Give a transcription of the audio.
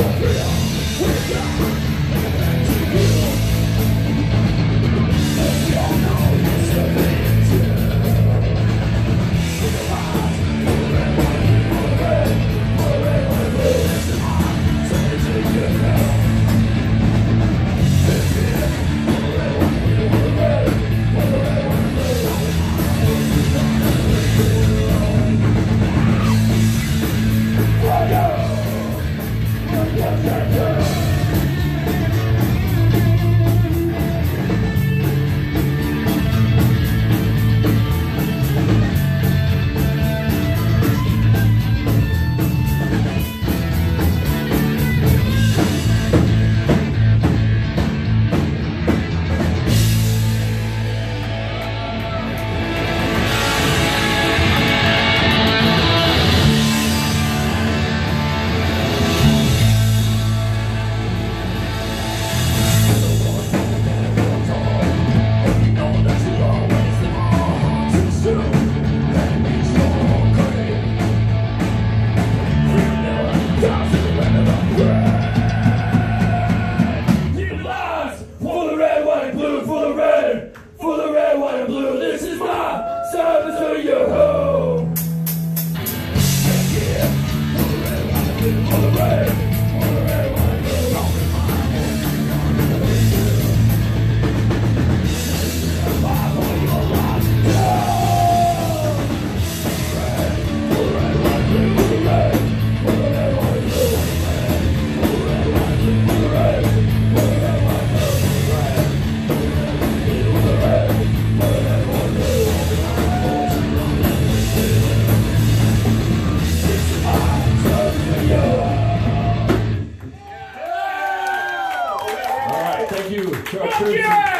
Well, Yes, yes, yes. Fuck yeah.